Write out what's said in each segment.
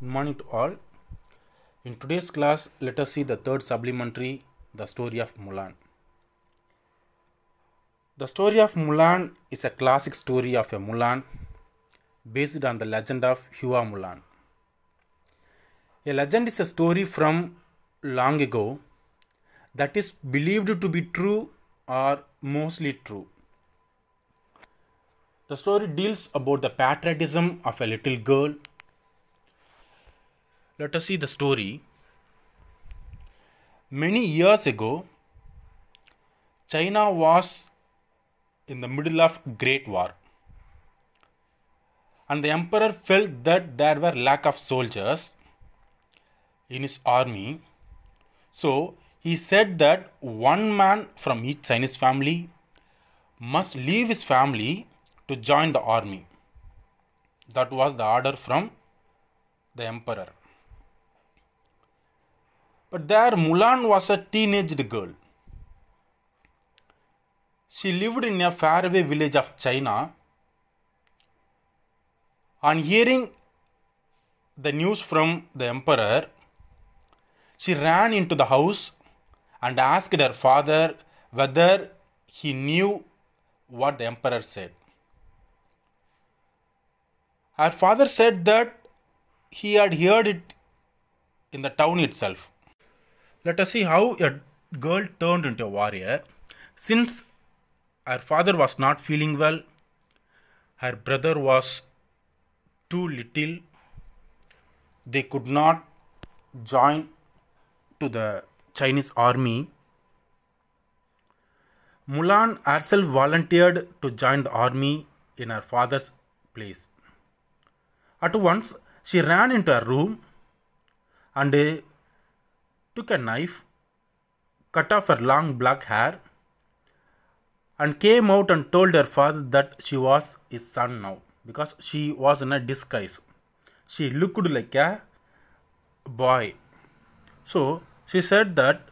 morning to all. In today's class, let us see the third supplementary, the story of Mulan. The story of Mulan is a classic story of a Mulan based on the legend of Hua Mulan. A legend is a story from long ago that is believed to be true or mostly true. The story deals about the patriotism of a little girl. Let us see the story. Many years ago, China was in the middle of great war. And the emperor felt that there were lack of soldiers in his army. So he said that one man from each chinese family must leave his family to join the army. That was the order from the emperor but there mulan was a teenaged girl she lived in a faraway village of china on hearing the news from the emperor, she ran into the house and asked her father whether he knew what the emperor said. Her father said that he had heard it in the town itself. Let us see how a girl turned into a warrior. Since her father was not feeling well, her brother was too little. They could not join to the chinese army. Mulan herself volunteered to join the army in her father's place. At once she ran into her room and took a knife cut off her long black hair and came out and told her father that she was his son now because she was in a disguise. She looked like a boy. So she said that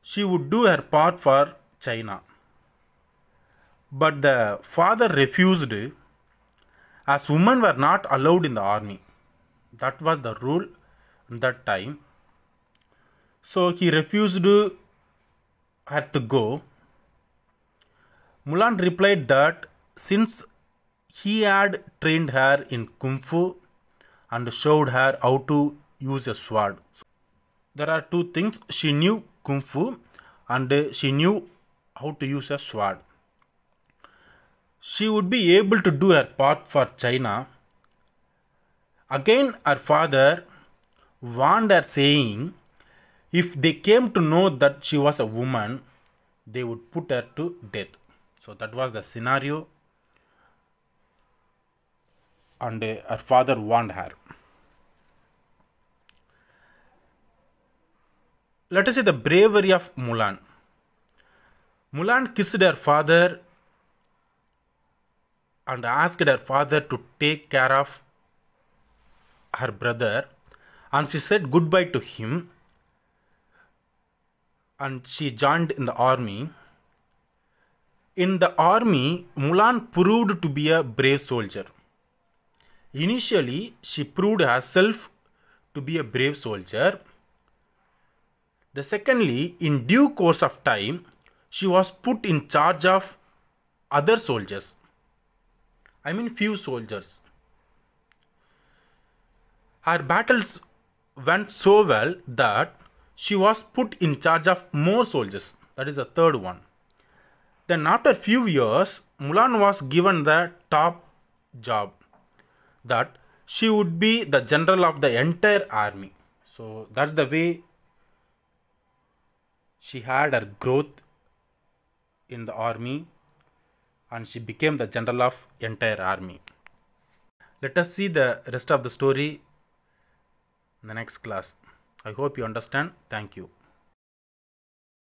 she would do her part for China. But the father refused as women were not allowed in the army. That was the rule in that time. So he refused her to go. Mulan replied that since he had trained her in kung fu and showed her how to use a sword. There are two things she knew kung fu and she knew how to use a sword. She would be able to do her part for China. Again, her father warned her, saying, If they came to know that she was a woman, they would put her to death. So that was the scenario and uh, her father warned her. Let us see the bravery of Mulan. Mulan kissed her father and asked her father to take care of her brother and she said goodbye to him and she joined in the army. In the army, Mulan proved to be a brave soldier. Initially, she proved herself to be a brave soldier. The secondly, in due course of time, she was put in charge of other soldiers. I mean, few soldiers. Her battles went so well that she was put in charge of more soldiers. That is the third one. Then, after few years, Mulan was given the top job that she would be the general of the entire army. So that's the way she had her growth in the army and she became the general of entire army. Let us see the rest of the story in the next class. I hope you understand. Thank you.